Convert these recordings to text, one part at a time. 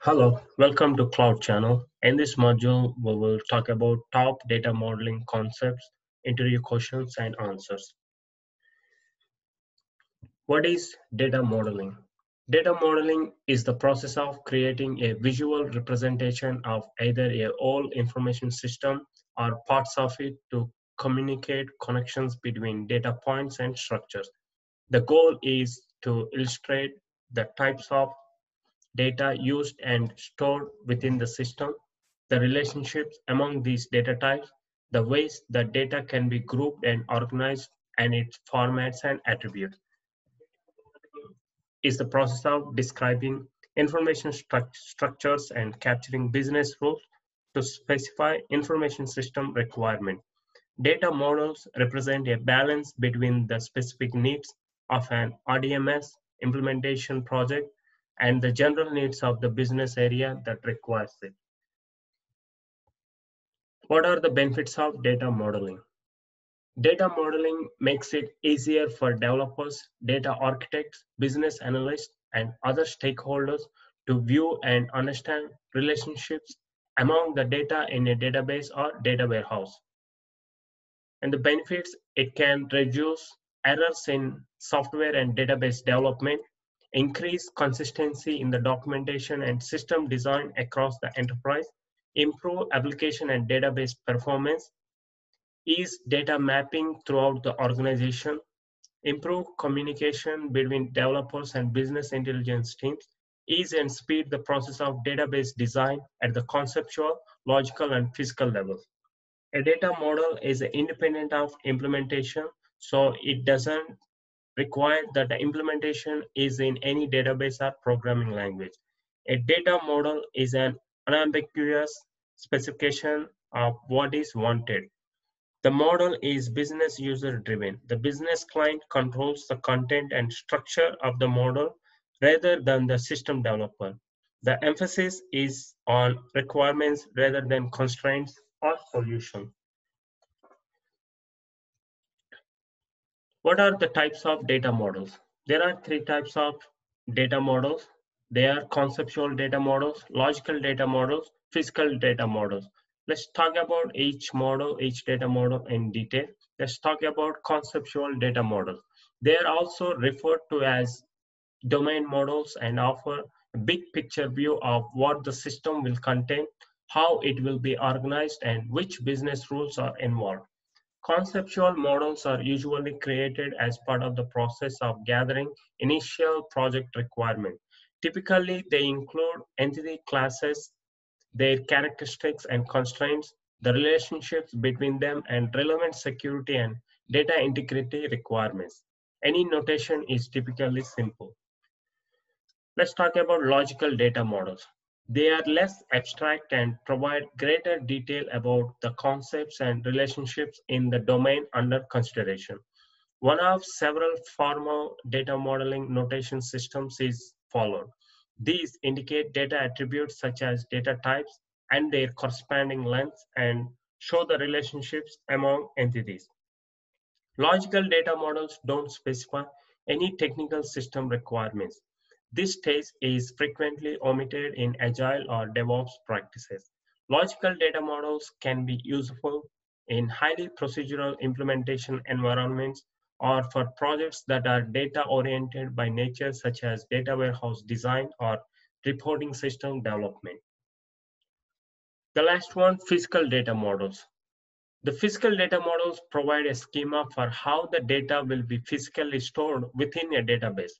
Hello, welcome to Cloud Channel. In this module, we will talk about top data modeling concepts, interview questions and answers. What is data modeling? Data modeling is the process of creating a visual representation of either a whole information system or parts of it to communicate connections between data points and structures. The goal is to illustrate the types of data used and stored within the system, the relationships among these data types, the ways that data can be grouped and organized, and its formats and attributes. Is the process of describing information stru structures and capturing business rules to specify information system requirement. Data models represent a balance between the specific needs of an RDMS implementation project and the general needs of the business area that requires it. What are the benefits of data modeling? Data modeling makes it easier for developers, data architects, business analysts, and other stakeholders to view and understand relationships among the data in a database or data warehouse. And the benefits, it can reduce errors in software and database development increase consistency in the documentation and system design across the enterprise, improve application and database performance, ease data mapping throughout the organization, improve communication between developers and business intelligence teams, ease and speed the process of database design at the conceptual, logical, and physical levels. A data model is independent of implementation, so it doesn't required that the implementation is in any database or programming language. A data model is an unambiguous specification of what is wanted. The model is business user driven. The business client controls the content and structure of the model rather than the system developer. The emphasis is on requirements rather than constraints or solutions. What are the types of data models? There are three types of data models. They are conceptual data models, logical data models, physical data models. Let's talk about each model, each data model in detail. Let's talk about conceptual data models. They are also referred to as domain models and offer a big picture view of what the system will contain, how it will be organized, and which business rules are involved. Conceptual models are usually created as part of the process of gathering initial project requirement. Typically, they include entity classes, their characteristics and constraints, the relationships between them, and relevant security and data integrity requirements. Any notation is typically simple. Let's talk about logical data models. They are less abstract and provide greater detail about the concepts and relationships in the domain under consideration. One of several formal data modeling notation systems is followed. These indicate data attributes such as data types and their corresponding lengths and show the relationships among entities. Logical data models don't specify any technical system requirements. This stage is frequently omitted in agile or DevOps practices. Logical data models can be useful in highly procedural implementation environments or for projects that are data oriented by nature, such as data warehouse design or reporting system development. The last one, physical data models. The physical data models provide a schema for how the data will be physically stored within a database.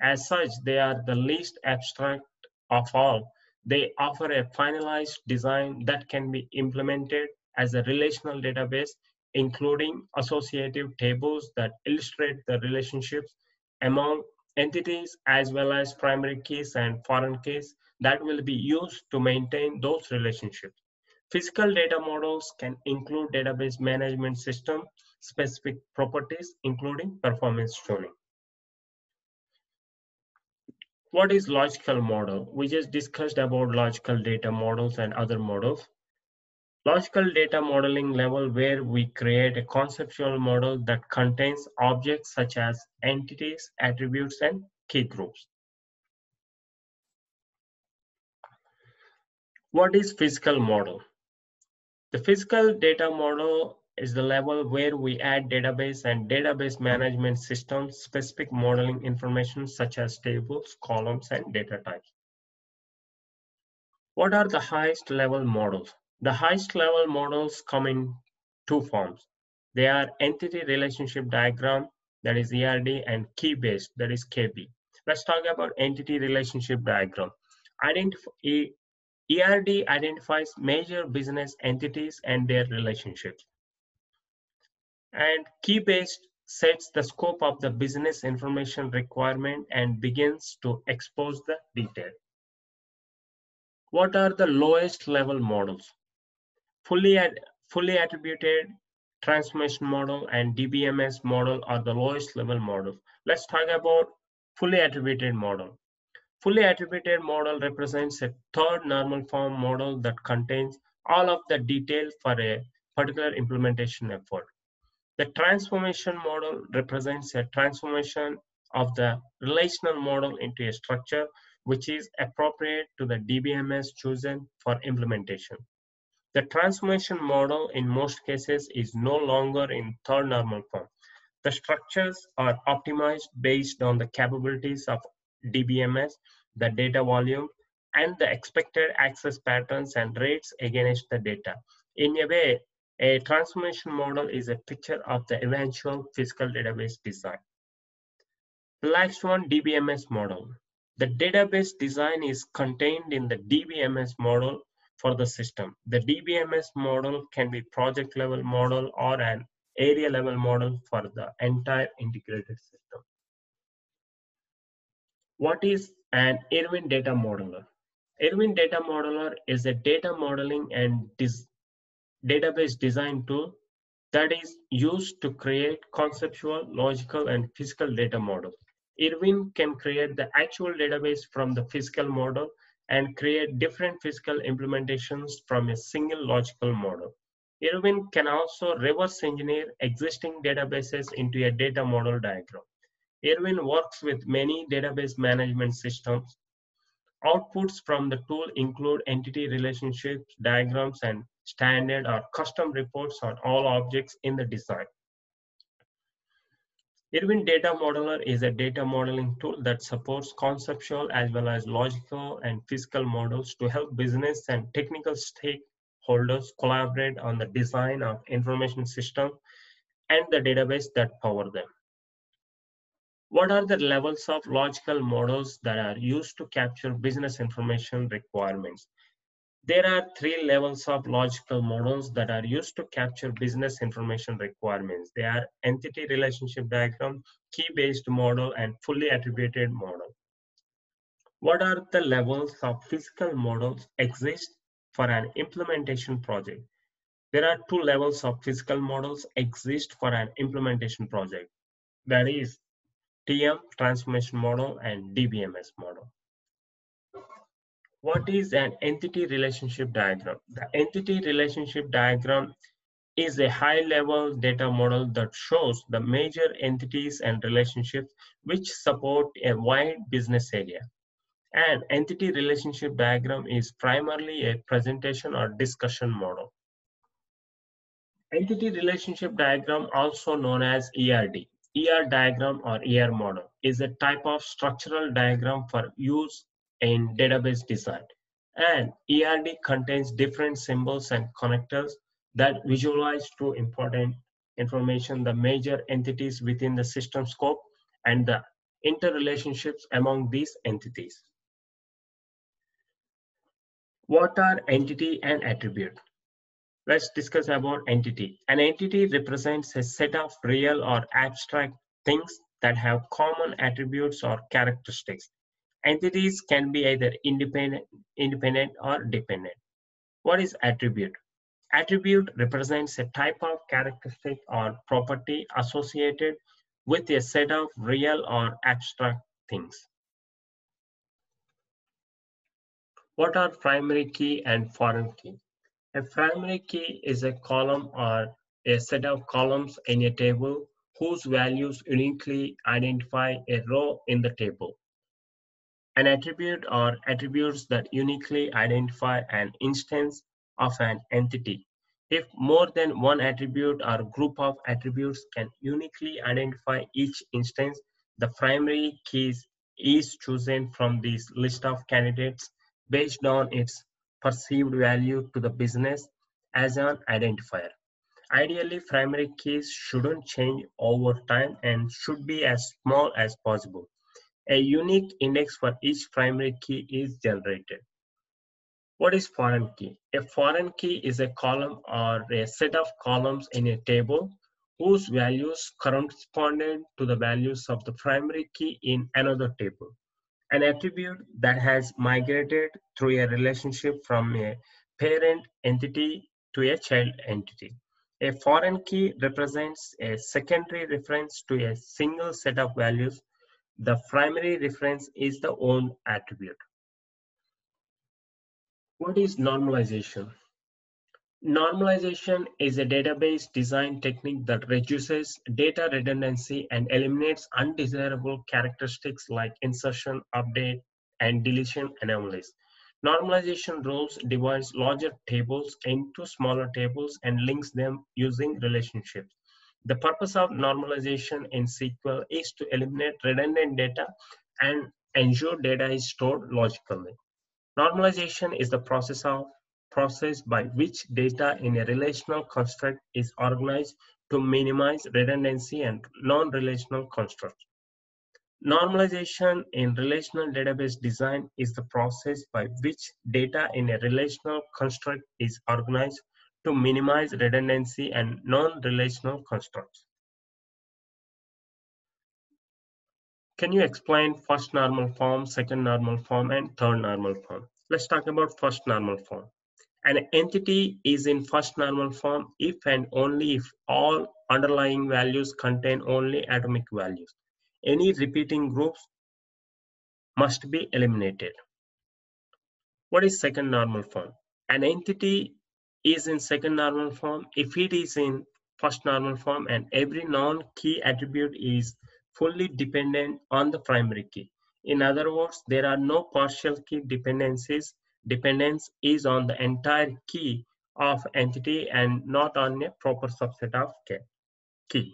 As such, they are the least abstract of all. They offer a finalized design that can be implemented as a relational database, including associative tables that illustrate the relationships among entities as well as primary keys and foreign keys that will be used to maintain those relationships. Physical data models can include database management system specific properties, including performance tuning. What is logical model? We just discussed about logical data models and other models. Logical data modeling level where we create a conceptual model that contains objects such as entities, attributes, and key groups. What is physical model? The physical data model is the level where we add database and database management systems specific modeling information such as tables, columns, and data types. What are the highest level models? The highest level models come in two forms. They are entity relationship diagram, that is ERD, and key based, that is KB. Let's talk about entity relationship diagram. Identify, ERD identifies major business entities and their relationships. And key based sets the scope of the business information requirement and begins to expose the detail. What are the lowest level models? Fully, fully attributed transformation model and DBMS model are the lowest level models. Let's talk about fully attributed model. Fully attributed model represents a third normal form model that contains all of the detail for a particular implementation effort. The transformation model represents a transformation of the relational model into a structure which is appropriate to the DBMS chosen for implementation. The transformation model in most cases is no longer in third normal form. The structures are optimized based on the capabilities of DBMS, the data volume, and the expected access patterns and rates against the data. In a way, a transformation model is a picture of the eventual physical database design. The Black Swan DBMS model. The database design is contained in the DBMS model for the system. The DBMS model can be project level model or an area level model for the entire integrated system. What is an ERwin data modeler? ERwin data modeler is a data modeling and database design tool that is used to create conceptual, logical, and physical data models. ERwin can create the actual database from the physical model and create different physical implementations from a single logical model. ERwin can also reverse engineer existing databases into a data model diagram. ERwin works with many database management systems. Outputs from the tool include entity relationships, diagrams, and standard or custom reports on all objects in the design. ERwin Data Modeler is a data modeling tool that supports conceptual as well as logical and physical models to help business and technical stakeholders collaborate on the design of information system and the database that power them. What are the levels of logical models that are used to capture business information requirements? There are three levels of logical models that are used to capture business information requirements. They are entity relationship diagram, key-based model, and fully attributed model. What are the levels of physical models exist for an implementation project? There are two levels of physical models exist for an implementation project. That is TM, transformation model, and DBMS model. What is an entity relationship diagram? The entity relationship diagram is a high-level data model that shows the major entities and relationships which support a wide business area. An entity relationship diagram is primarily a presentation or discussion model. Entity relationship diagram, also known as ERD, ER diagram or ER model, is a type of structural diagram for use in database design. And ERD contains different symbols and connectors that visualize two important information, the major entities within the system scope and the interrelationships among these entities. What are entity and attribute? Let's discuss about entity. An entity represents a set of real or abstract things that have common attributes or characteristics. Entities can be either independent, independent or dependent. What is attribute? Attribute represents a type of characteristic or property associated with a set of real or abstract things. What are primary key and foreign key? A primary key is a column or a set of columns in a table whose values uniquely identify a row in the table. An attribute are attributes that uniquely identify an instance of an entity. If more than one attribute or group of attributes can uniquely identify each instance, the primary keys is chosen from this list of candidates based on its perceived value to the business as an identifier. Ideally, primary keys shouldn't change over time and should be as small as possible. A unique index for each primary key is generated. What is foreign key? A foreign key is a column or a set of columns in a table whose values corresponded to the values of the primary key in another table. An attribute that has migrated through a relationship from a parent entity to a child entity. A foreign key represents a secondary reference to a single set of values. The primary reference is the own attribute. What is normalization? Normalization is a database design technique that reduces data redundancy and eliminates undesirable characteristics like insertion, update, and deletion anomalies. Normalization rules divides larger tables into smaller tables and links them using relationships. The purpose of normalization in SQL is to eliminate redundant data and ensure data is stored logically. Normalization is the process of process by which data in a relational construct is organized to minimize redundancy and non-relational constructs. Normalization in relational database design is the process by which data in a relational construct is organized to minimize redundancy and non-relational constructs. Can you explain first normal form, second normal form, and third normal form? Let's talk about first normal form. An entity is in first normal form if and only if all underlying values contain only atomic values any repeating groups must be eliminated. What is second normal form? An entity is in second normal form if it is in first normal form and every non-key attribute is fully dependent on the primary key. In other words, there are no partial key dependencies. Dependence is on the entire key of entity and not on a proper subset of key.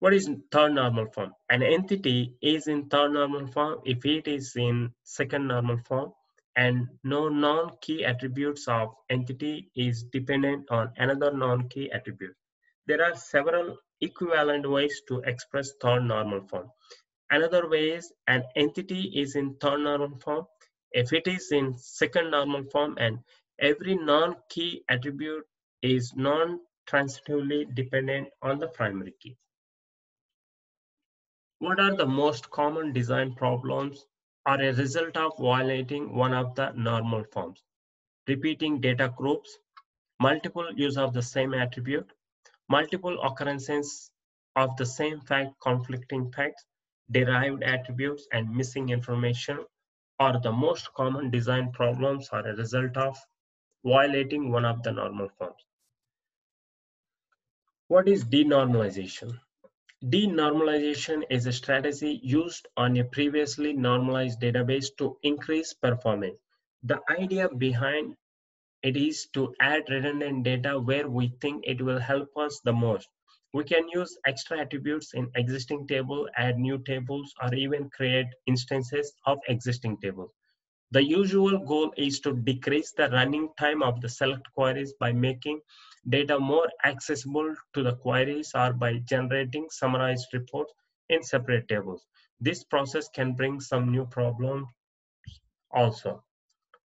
What is third normal form? An entity is in third normal form if it is in second normal form and no non-key attributes of entity is dependent on another non-key attribute. There are several equivalent ways to express third normal form. Another way is an entity is in third normal form if it is in second normal form and every non-key attribute is non-transitively dependent on the primary key. What are the most common design problems are a result of violating one of the normal forms? Repeating data groups, multiple use of the same attribute, multiple occurrences of the same fact conflicting facts, derived attributes, and missing information are the most common design problems are a result of violating one of the normal forms. What is denormalization? Denormalization is a strategy used on a previously normalized database to increase performance. The idea behind it is to add redundant data where we think it will help us the most. We can use extra attributes in existing table, add new tables, or even create instances of existing tables. The usual goal is to decrease the running time of the select queries by making data more accessible to the queries or by generating summarized reports in separate tables. This process can bring some new problems also.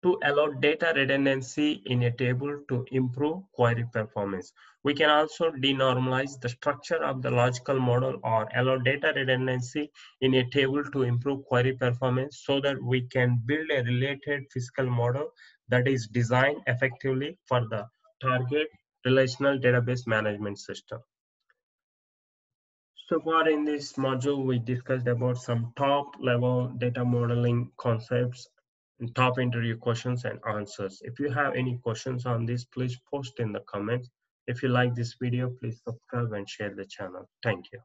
To allow data redundancy in a table to improve query performance. We can also denormalize the structure of the logical model or allow data redundancy in a table to improve query performance so that we can build a related physical model that is designed effectively for the target relational database management system. So far in this module, we discussed about some top level data modeling concepts top interview questions and answers. If you have any questions on this, please post in the comments. If you like this video, please subscribe and share the channel. Thank you.